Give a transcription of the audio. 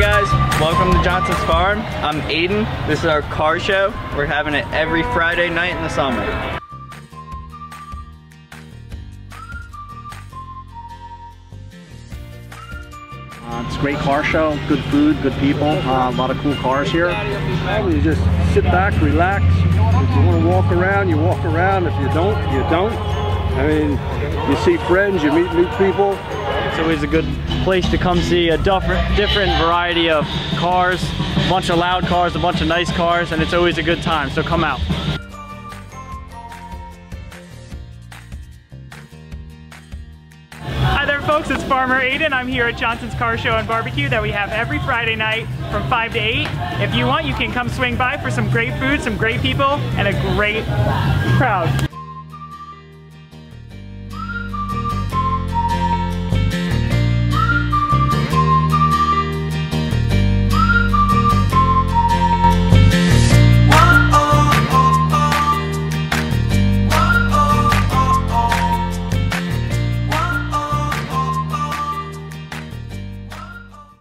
Guys, welcome to Johnson's Farm. I'm Aiden. This is our car show. We're having it every Friday night in the summer. Uh, it's a great car show, good food, good people, uh, a lot of cool cars here. You just sit back, relax. If you want to walk around, you walk around. If you don't, you don't. I mean, you see friends, you meet new people. It's always a good place to come see a different, variety of cars, a bunch of loud cars, a bunch of nice cars, and it's always a good time, so come out. Hi there folks, it's Farmer Aiden. I'm here at Johnson's Car Show and Barbecue that we have every Friday night from 5 to 8. If you want, you can come swing by for some great food, some great people, and a great crowd.